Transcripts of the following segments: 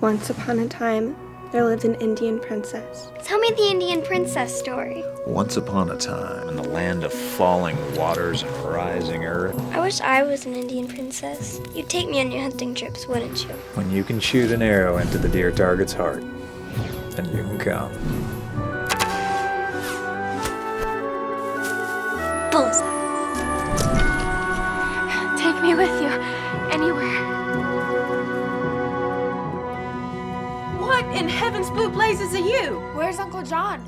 Once upon a time, there lived an Indian princess. Tell me the Indian princess story. Once upon a time, in the land of falling waters and rising earth, I wish I was an Indian princess. You'd take me on your hunting trips, wouldn't you? when you can shoot an arrow into the deer target's heart, then you can come. Bullseye. In heaven's blue blazes are you? Where's Uncle John?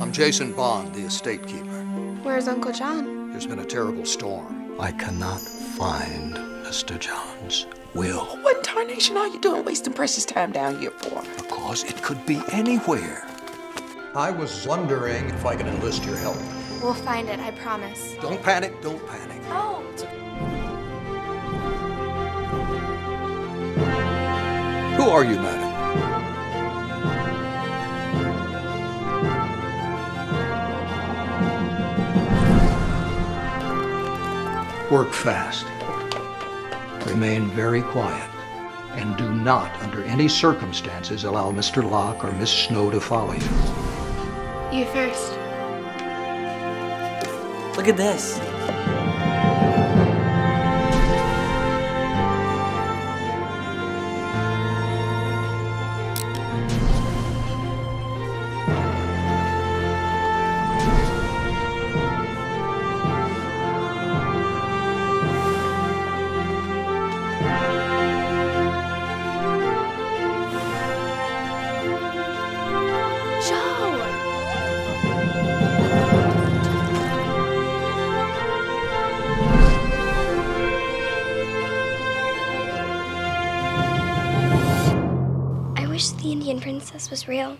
I'm Jason Bond, the estate keeper. Where's Uncle John? There's been a terrible storm. I cannot find Mr. John's will What tarnation are you doing wasting precious time down here for? because it could be anywhere. I was wondering if I could enlist your help. We'll find it, I promise. Don't panic, don't panic. Oh. Who are you, madam? Work fast. Remain very quiet. And do not, under any circumstances, allow Mr. Locke or Miss Snow to follow you. You first. Look at this. Wish the Indian princess was real.